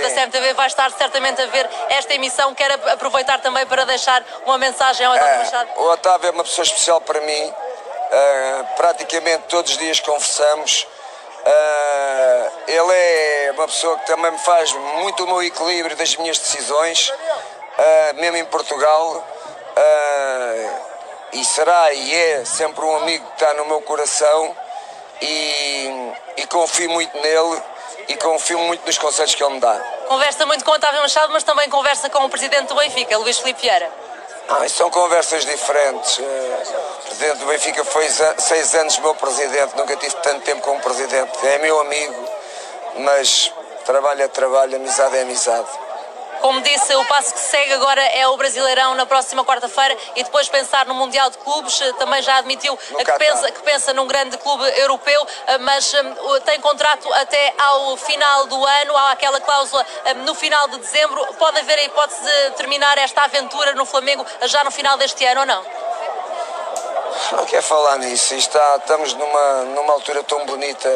da CMTV vai estar certamente a ver esta emissão. Quero aproveitar também para deixar uma mensagem ao Eduardo É, Machado. o Otávio é uma pessoa especial para mim. Uh, praticamente todos os dias conversamos. Uh, ele é uma pessoa que também me faz muito o meu equilíbrio das minhas decisões, uh, mesmo em Portugal. E será e é sempre um amigo que está no meu coração e, e confio muito nele e confio muito nos conselhos que ele me dá. Conversa muito com o Otávio Machado, mas também conversa com o presidente do Benfica, Luís Filipe Vieira. Ah, são conversas diferentes. Uh, o presidente do Benfica foi seis anos meu presidente, nunca tive tanto tempo como presidente. É meu amigo, mas trabalho é trabalho, amizade é amizade. Como disse, o passo que segue agora é o Brasileirão na próxima quarta-feira e depois pensar no Mundial de Clubes. Eh, Também já admitiu eh, que pensa, que pensa num grande clube europeu, eh, mas tem contrato até ao final do ano. Há aquela cláusula no final de dezembro. Pode haver a hipótese de terminar esta aventura no Flamengo já no final deste ano ou não? Não quero falar nisso. Está, estamos numa, numa altura tão bonita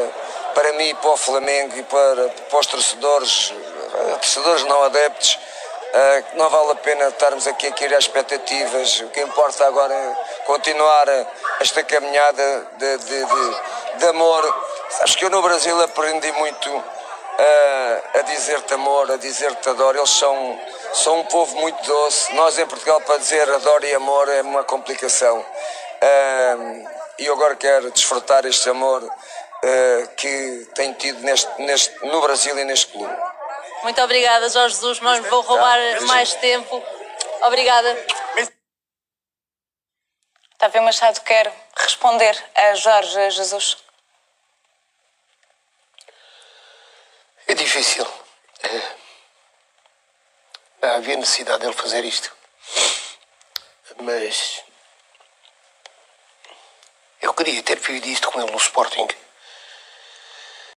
para mim e para o Flamengo e para, para os torcedores, torcedores não adeptos, eh, não vale a pena estarmos aqui a criar expectativas. O que importa agora é continuar eh, esta caminhada de, de, de, de amor. Acho que eu no Brasil aprendi muito eh, a dizer-te amor, a dizer-te adoro. Eles são, são um povo muito doce. Nós em Portugal para dizer adoro e amor é uma complicação. E eu agora quero desfrutar este amor que tenho tido neste, neste, no Brasil e neste clube. Muito obrigada, Jorge Jesus. Não vou roubar mais tempo. Obrigada. Otávio Machado quer responder a Jorge Jesus. É difícil. É. Não havia necessidade dele fazer isto. Mas. Eu queria ter vivido isto com ele no Sporting.